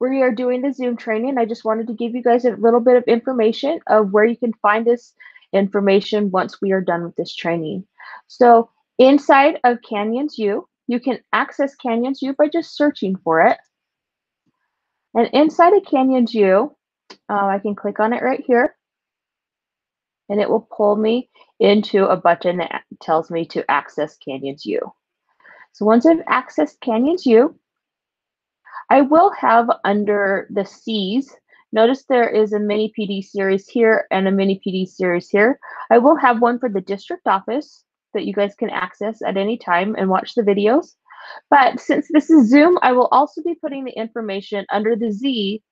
we are doing the Zoom training, I just wanted to give you guys a little bit of information of where you can find this information once we are done with this training. So inside of Canyons U, you can access Canyons U by just searching for it. And inside of Canyons U, uh, I can click on it right here and it will pull me into a button that tells me to access Canyons U. So once I've accessed Canyons U, I will have under the C's, notice there is a mini PD series here and a mini PD series here. I will have one for the district office that you guys can access at any time and watch the videos. But since this is Zoom, I will also be putting the information under the Z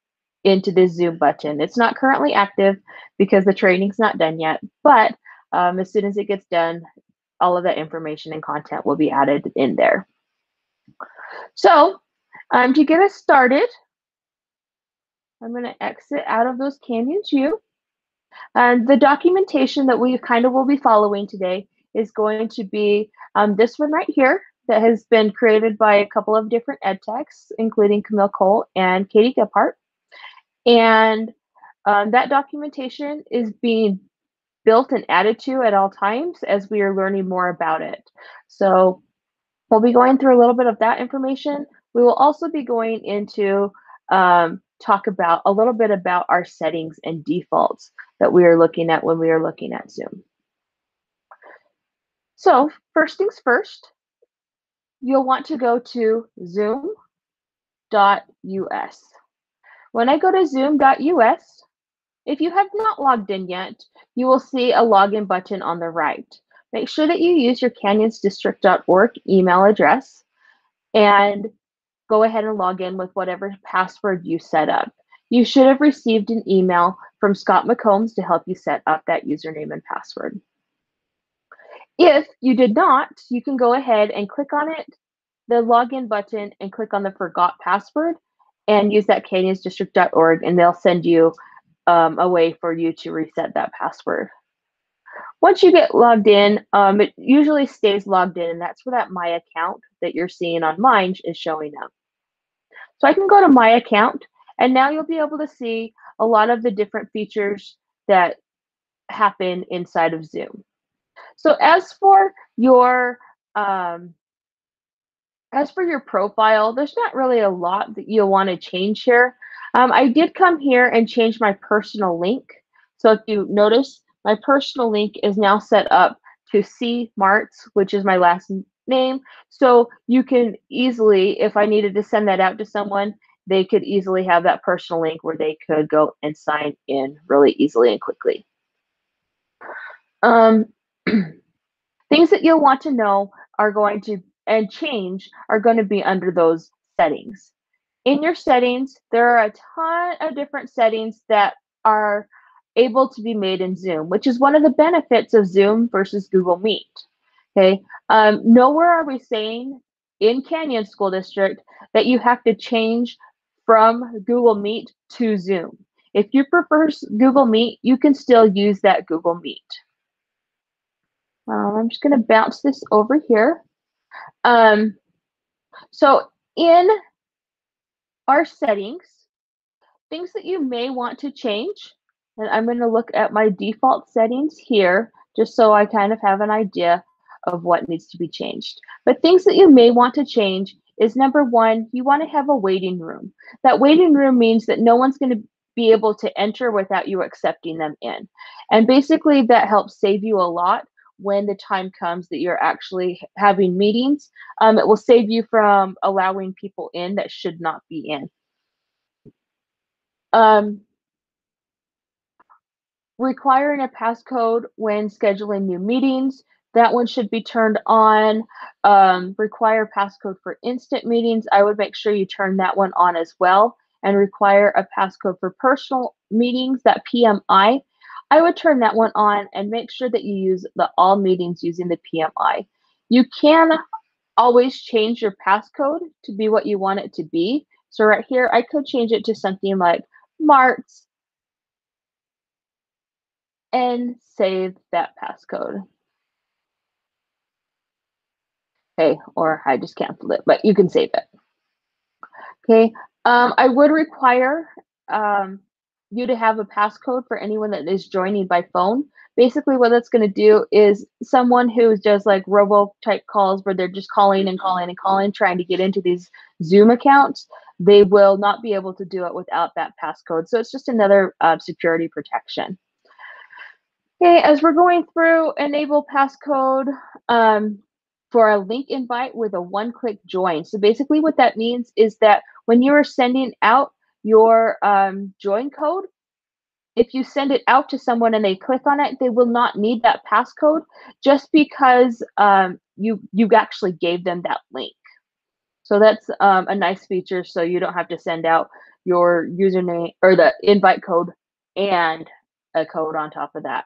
into the Zoom button. It's not currently active because the training's not done yet, but um, as soon as it gets done, all of that information and content will be added in there. So um, to get us started, I'm going to exit out of those Canyons U. And the documentation that we kind of will be following today is going to be um, this one right here that has been created by a couple of different ed techs, including Camille Cole and Katie Gephardt. And um, that documentation is being built and added to at all times as we are learning more about it. So we'll be going through a little bit of that information. We will also be going into um, talk about a little bit about our settings and defaults that we are looking at when we are looking at Zoom. So first things first, you'll want to go to zoom.us. When I go to zoom.us, if you have not logged in yet, you will see a login button on the right. Make sure that you use your canyonsdistrict.org email address and go ahead and log in with whatever password you set up. You should have received an email from Scott McCombs to help you set up that username and password. If you did not, you can go ahead and click on it, the login button, and click on the forgot password and use that canyonsdistrict.org and they'll send you um, a way for you to reset that password. Once you get logged in, um, it usually stays logged in and that's where that My Account that you're seeing on mine is showing up. So I can go to My Account and now you'll be able to see a lot of the different features that happen inside of Zoom. So as for your um, as for your profile, there's not really a lot that you'll want to change here. Um, I did come here and change my personal link. So if you notice, my personal link is now set up to C Martz, which is my last name. So you can easily, if I needed to send that out to someone, they could easily have that personal link where they could go and sign in really easily and quickly. Um, things that you'll want to know are going to and change are going to be under those settings. In your settings, there are a ton of different settings that are able to be made in Zoom, which is one of the benefits of Zoom versus Google Meet. Okay, um, nowhere are we saying in Canyon School District that you have to change from Google Meet to Zoom. If you prefer Google Meet, you can still use that Google Meet. Um, I'm just going to bounce this over here. Um, so in our settings, things that you may want to change, and I'm going to look at my default settings here, just so I kind of have an idea of what needs to be changed. But things that you may want to change is number one, you want to have a waiting room. That waiting room means that no one's going to be able to enter without you accepting them in. And basically that helps save you a lot when the time comes that you're actually having meetings. Um, it will save you from allowing people in that should not be in. Um, requiring a passcode when scheduling new meetings. That one should be turned on. Um, require passcode for instant meetings. I would make sure you turn that one on as well and require a passcode for personal meetings, that PMI. I would turn that one on and make sure that you use the all meetings using the PMI. You can always change your passcode to be what you want it to be. So right here, I could change it to something like Martz and save that passcode. Okay, or I just canceled it, but you can save it. Okay, Um, I would require um, you to have a passcode for anyone that is joining by phone. Basically, what that's going to do is someone who does like robo type calls where they're just calling and calling and calling, trying to get into these Zoom accounts, they will not be able to do it without that passcode. So it's just another uh, security protection. Okay, as we're going through, enable passcode um, for a link invite with a one-click join. So basically what that means is that when you are sending out your um, join code, if you send it out to someone and they click on it, they will not need that passcode just because um, you you actually gave them that link. So that's um, a nice feature. So you don't have to send out your username or the invite code and a code on top of that.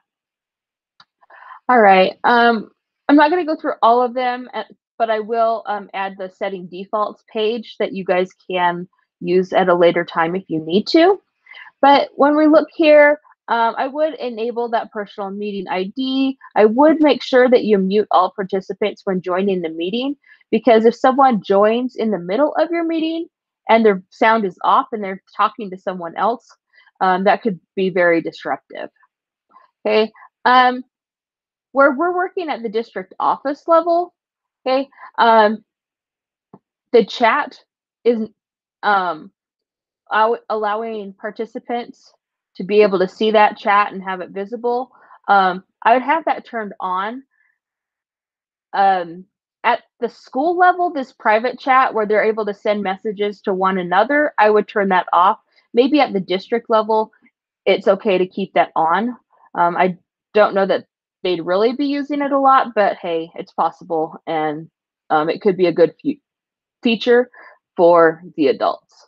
All right. Um, I'm not going to go through all of them, uh, but I will um, add the setting defaults page that you guys can use at a later time if you need to. But when we look here, um, I would enable that personal meeting ID. I would make sure that you mute all participants when joining the meeting because if someone joins in the middle of your meeting and their sound is off and they're talking to someone else, um, that could be very disruptive. Okay. Um, where we're working at the district office level, okay, um, the chat is um, allowing participants to be able to see that chat and have it visible. Um, I would have that turned on. Um, at the school level, this private chat where they're able to send messages to one another, I would turn that off. Maybe at the district level, it's okay to keep that on. Um, I don't know that they'd really be using it a lot, but hey, it's possible, and um, it could be a good feature for the adults.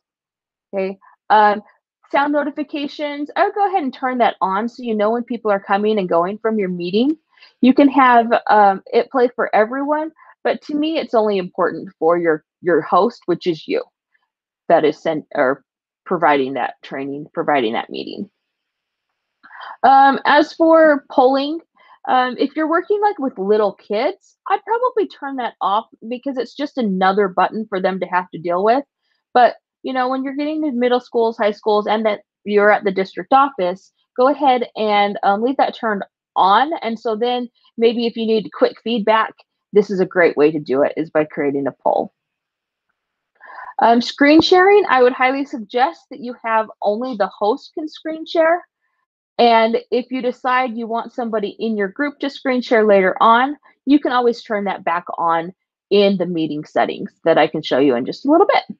Okay. Um, sound notifications, I would go ahead and turn that on so you know when people are coming and going from your meeting. You can have um, it play for everyone, but to me, it's only important for your your host, which is you, that is sent or providing that training, providing that meeting. Um, as for polling, um, if you're working like with little kids, I'd probably turn that off because it's just another button for them to have to deal with. But you know, when you're getting to middle schools, high schools, and that you're at the district office, go ahead and um, leave that turned on. And so then maybe if you need quick feedback, this is a great way to do it is by creating a poll. Um, screen sharing, I would highly suggest that you have only the host can screen share. And if you decide you want somebody in your group to screen share later on, you can always turn that back on in the meeting settings that I can show you in just a little bit.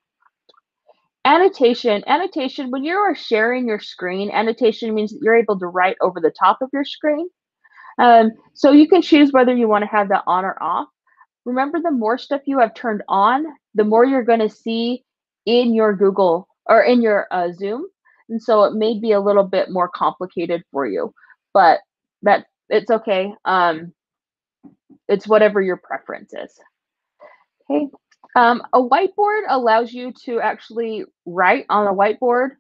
Annotation, annotation, when you are sharing your screen, annotation means that you're able to write over the top of your screen. Um, so you can choose whether you want to have that on or off. Remember, the more stuff you have turned on, the more you're going to see in your Google or in your uh, Zoom and so it may be a little bit more complicated for you but that it's okay um it's whatever your preference is. Okay um, a whiteboard allows you to actually write on a whiteboard.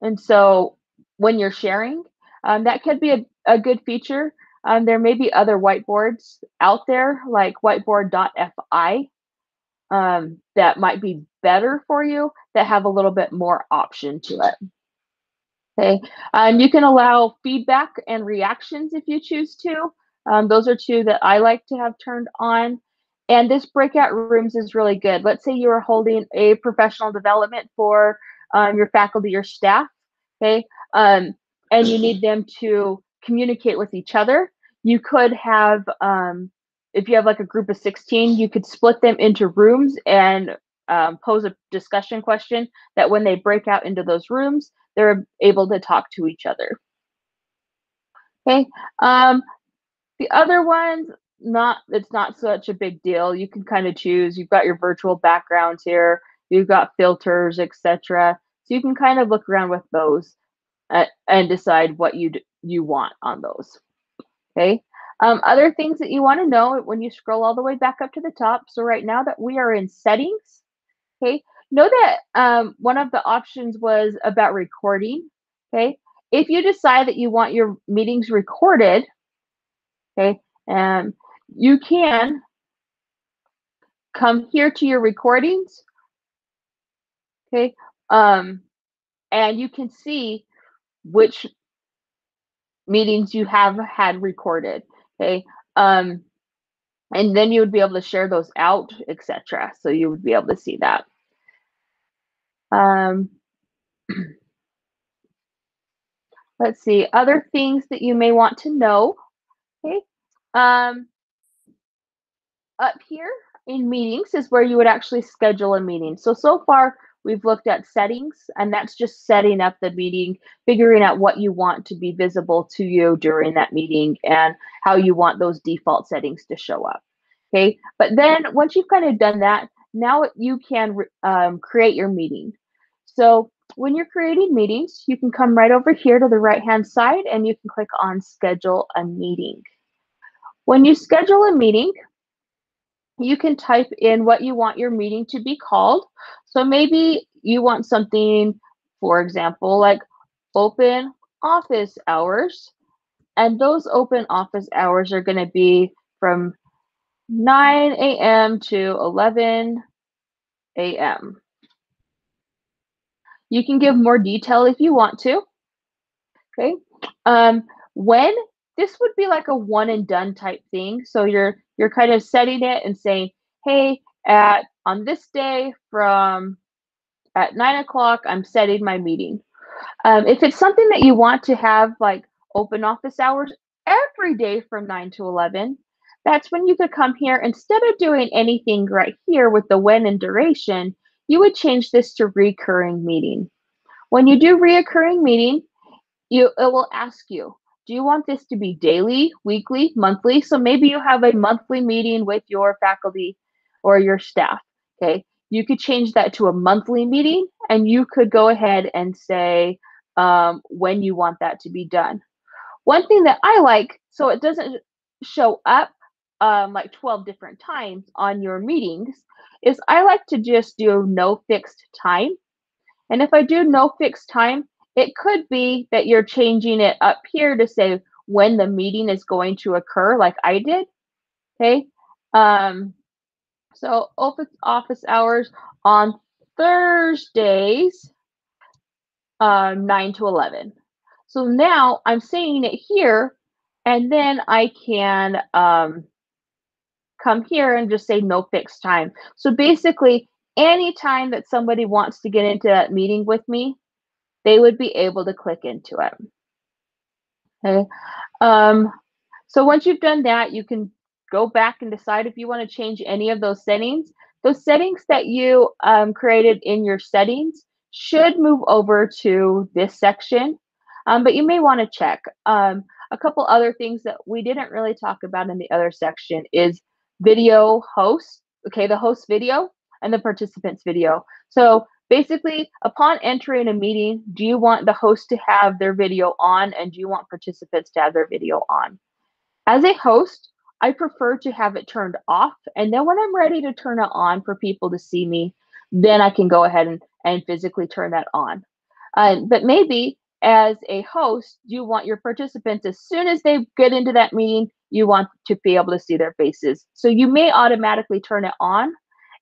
And so when you're sharing um, that could be a, a good feature. Um, there may be other whiteboards out there like whiteboard.fi um, that might be better for you that have a little bit more option to it. Okay, um, you can allow feedback and reactions if you choose to. Um, those are two that I like to have turned on. And this breakout rooms is really good. Let's say you are holding a professional development for um, your faculty or staff, okay, um, and you need them to communicate with each other. You could have, um, if you have like a group of 16, you could split them into rooms and um, pose a discussion question that when they break out into those rooms, they're able to talk to each other. Okay. Um, the other ones, not it's not such a big deal. You can kind of choose. You've got your virtual backgrounds here. You've got filters, etc. So you can kind of look around with those uh, and decide what you you want on those. Okay. Um, other things that you want to know when you scroll all the way back up to the top. So right now that we are in settings, okay, know that um, one of the options was about recording. Okay. If you decide that you want your meetings recorded, okay, and um, you can come here to your recordings. Okay. Um, and you can see which meetings you have had recorded. Okay. Um, and then you would be able to share those out, etc. So you would be able to see that. Um, let's see, other things that you may want to know. Okay. Um, up here in meetings is where you would actually schedule a meeting. So, so far we've looked at settings and that's just setting up the meeting, figuring out what you want to be visible to you during that meeting and how you want those default settings to show up. Okay, but then once you've kind of done that, now you can um, create your meeting. So when you're creating meetings, you can come right over here to the right hand side and you can click on schedule a meeting. When you schedule a meeting, you can type in what you want your meeting to be called. So maybe you want something, for example, like open office hours. And those open office hours are going to be from 9 a.m. to 11 a.m. You can give more detail if you want to. Okay. Um, when this would be like a one and done type thing. So you're you're kind of setting it and saying, hey, at on this day from at nine o'clock, I'm setting my meeting. Um, if it's something that you want to have like open office hours every day from 9 to 11, that's when you could come here instead of doing anything right here with the when and duration, you would change this to recurring meeting. When you do reoccurring meeting, you it will ask you, do you want this to be daily, weekly, monthly? So maybe you have a monthly meeting with your faculty or your staff. Okay. You could change that to a monthly meeting and you could go ahead and say um, when you want that to be done. One thing that I like, so it doesn't show up um, like 12 different times on your meetings, is I like to just do no fixed time. And if I do no fixed time, it could be that you're changing it up here to say when the meeting is going to occur, like I did. Okay. Um, so office office hours on Thursdays, um, 9 to 11. So now I'm saying it here, and then I can um, come here and just say no fixed time. So basically, anytime that somebody wants to get into that meeting with me, they would be able to click into it. Okay. Um, so once you've done that, you can go back and decide if you want to change any of those settings. Those settings that you um, created in your settings should move over to this section, um, but you may want to check. Um, a couple other things that we didn't really talk about in the other section is video host, okay, the host video and the participants video. So basically, upon entering a meeting, do you want the host to have their video on and do you want participants to have their video on? As a host, I prefer to have it turned off. And then when I'm ready to turn it on for people to see me, then I can go ahead and, and physically turn that on. Uh, but maybe as a host, you want your participants, as soon as they get into that meeting, you want to be able to see their faces. So you may automatically turn it on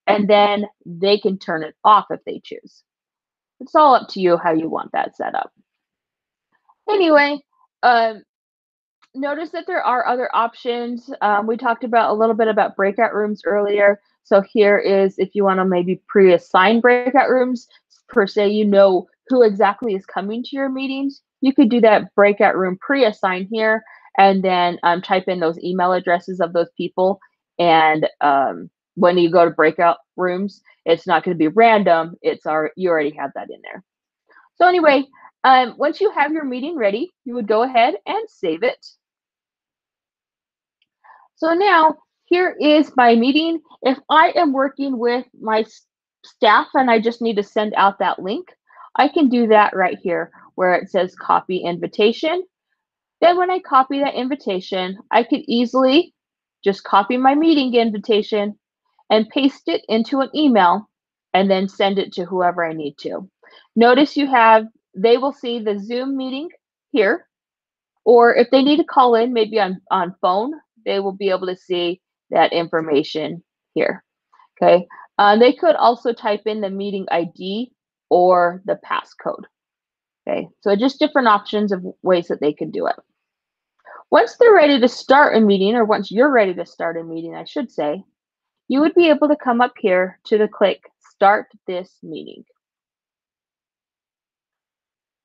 and then they can turn it off if they choose. It's all up to you how you want that set up. Anyway, um, notice that there are other options. Um, we talked about a little bit about breakout rooms earlier. So here is if you want to maybe pre-assign breakout rooms, per se, you know who exactly is coming to your meetings. You could do that breakout room pre-assign here and then um, type in those email addresses of those people. And um, when you go to breakout rooms, it's not going to be random. It's our, you already have that in there. So anyway, um, once you have your meeting ready, you would go ahead and save it. So now here is my meeting. If I am working with my staff and I just need to send out that link, I can do that right here where it says copy invitation. Then when I copy that invitation, I could easily just copy my meeting invitation and paste it into an email and then send it to whoever I need to. Notice you have, they will see the Zoom meeting here, or if they need to call in, maybe on, on phone, they will be able to see that information here. Okay. Uh, they could also type in the meeting ID or the passcode. Okay, so just different options of ways that they can do it. Once they're ready to start a meeting, or once you're ready to start a meeting, I should say, you would be able to come up here to the click Start This Meeting.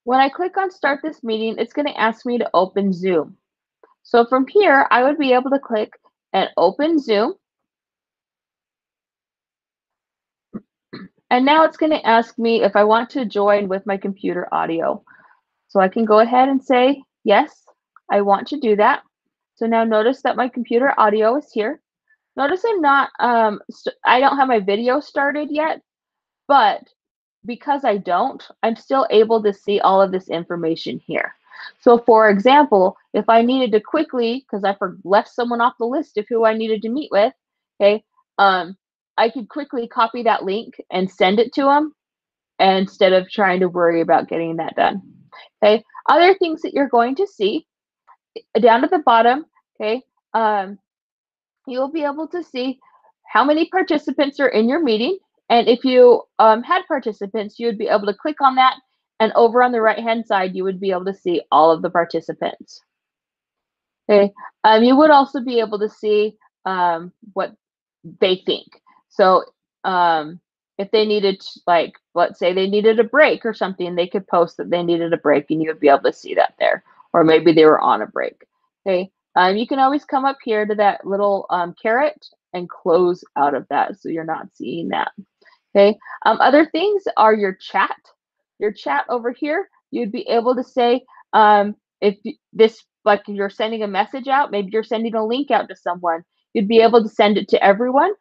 When I click on Start This Meeting, it's going to ask me to open Zoom. So from here, I would be able to click and open Zoom. And now it's going to ask me if I want to join with my computer audio. So I can go ahead and say, yes, I want to do that. So now notice that my computer audio is here. Notice I'm not, um, I don't have my video started yet, but because I don't, I'm still able to see all of this information here. So for example, if I needed to quickly, because I left someone off the list of who I needed to meet with, okay, um, I could quickly copy that link and send it to them instead of trying to worry about getting that done. Okay, other things that you're going to see down at the bottom, okay, um, you'll be able to see how many participants are in your meeting. And if you um, had participants, you would be able to click on that. And over on the right hand side, you would be able to see all of the participants. Okay. Um, you would also be able to see um, what they think. So um, if they needed, like, let's say they needed a break or something, they could post that they needed a break and you would be able to see that there. Or maybe they were on a break. Okay. Um, you can always come up here to that little um, caret and close out of that so you're not seeing that. Okay. Um, other things are your chat. Your chat over here, you'd be able to say um, if this, like you're sending a message out, maybe you're sending a link out to someone, you'd be able to send it to everyone.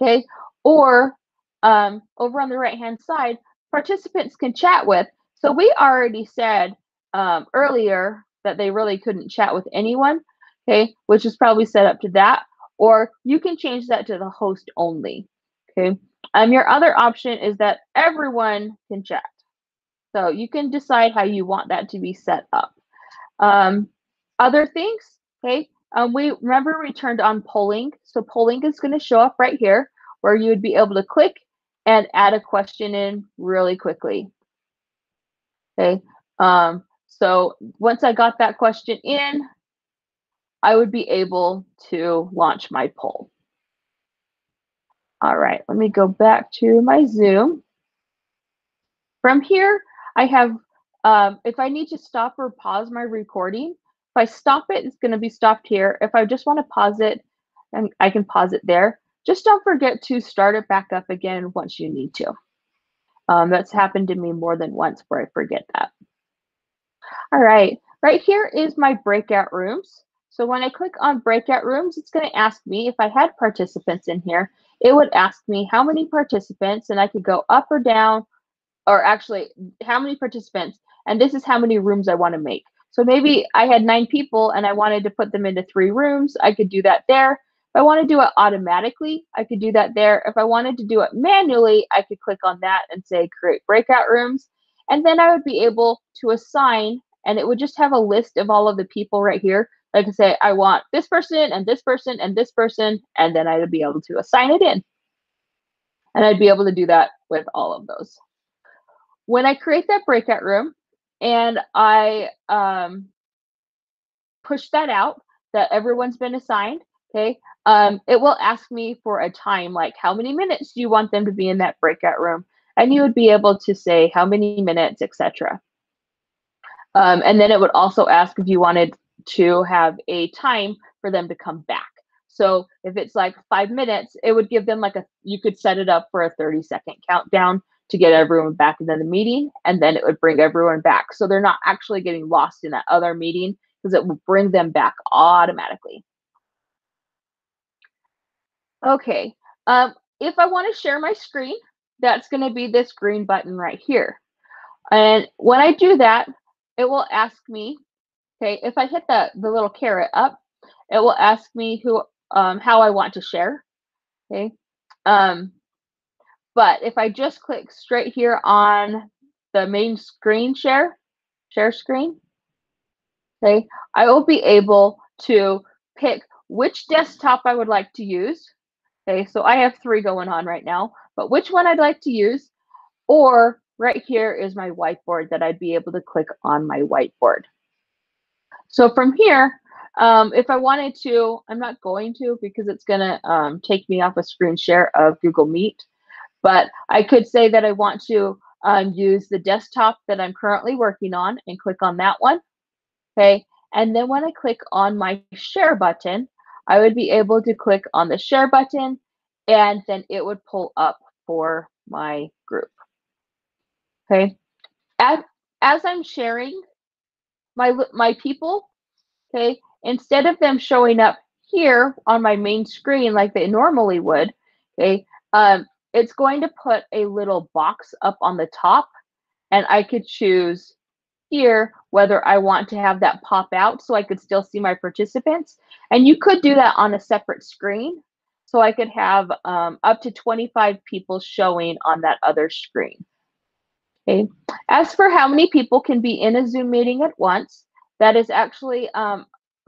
Okay. Or um, over on the right hand side, participants can chat with. So we already said um, earlier that they really couldn't chat with anyone, okay, which is probably set up to that. Or you can change that to the host only, okay. Um, your other option is that everyone can chat. So you can decide how you want that to be set up. Um, other things, okay, um, we remember we turned on polling. So polling is going to show up right here where you would be able to click and add a question in really quickly. Okay, um, so once I got that question in, I would be able to launch my poll. All right, let me go back to my Zoom. From here, I have, um, if I need to stop or pause my recording, if I stop it, it's gonna be stopped here. If I just wanna pause it, and I can pause it there. Just don't forget to start it back up again once you need to. Um, that's happened to me more than once where I forget that. All right, right here is my breakout rooms. So when I click on breakout rooms, it's going to ask me if I had participants in here. It would ask me how many participants, and I could go up or down, or actually how many participants, and this is how many rooms I want to make. So maybe I had nine people and I wanted to put them into three rooms. I could do that there. If I want to do it automatically, I could do that there. If I wanted to do it manually, I could click on that and say create breakout rooms. And then I would be able to assign and it would just have a list of all of the people right here. Like I say, I want this person and this person and this person, and then I'd be able to assign it in. And I'd be able to do that with all of those. When I create that breakout room and I um, push that out, that everyone's been assigned, okay, um, it will ask me for a time, like how many minutes do you want them to be in that breakout room? And you would be able to say how many minutes, etc. Um, and then it would also ask if you wanted to have a time for them to come back. So if it's like five minutes, it would give them like a, you could set it up for a 30 second countdown to get everyone back into the meeting. And then it would bring everyone back. So they're not actually getting lost in that other meeting because it will bring them back automatically. Okay, um, if I want to share my screen, that's going to be this green button right here. And when I do that, it will ask me, okay, if I hit the, the little caret up, it will ask me who um, how I want to share. Okay. Um, but if I just click straight here on the main screen share, share screen, okay, I will be able to pick which desktop I would like to use. Okay, so I have three going on right now, but which one I'd like to use. or right here is my whiteboard that I'd be able to click on my whiteboard. So from here, um, if I wanted to, I'm not going to because it's going to um, take me off a screen share of Google Meet. But I could say that I want to um, use the desktop that I'm currently working on and click on that one. Okay. And then when I click on my share button, I would be able to click on the share button and then it would pull up for my group. Okay. As, as I'm sharing my, my people, okay, instead of them showing up here on my main screen like they normally would, okay, um, it's going to put a little box up on the top and I could choose here whether I want to have that pop out so I could still see my participants. And you could do that on a separate screen. So I could have um, up to 25 people showing on that other screen. Okay. As for how many people can be in a Zoom meeting at once, that is actually um,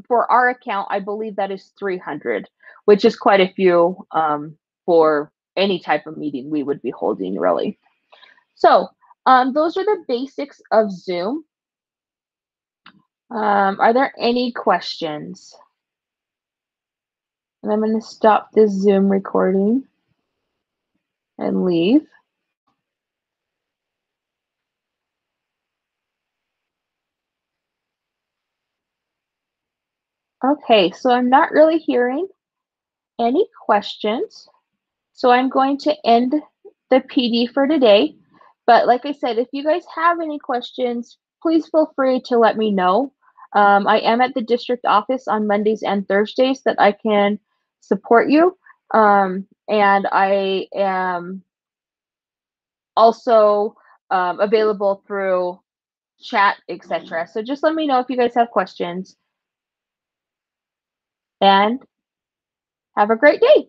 for our account, I believe that is 300, which is quite a few um, for any type of meeting we would be holding, really. So um, those are the basics of Zoom. Um, are there any questions? And I'm going to stop this Zoom recording and leave. Okay, so I'm not really hearing any questions. So I'm going to end the PD for today. But like I said, if you guys have any questions, please feel free to let me know. Um, I am at the district office on Mondays and Thursdays that I can support you. Um, and I am also um, available through chat, etc. So just let me know if you guys have questions. And have a great day.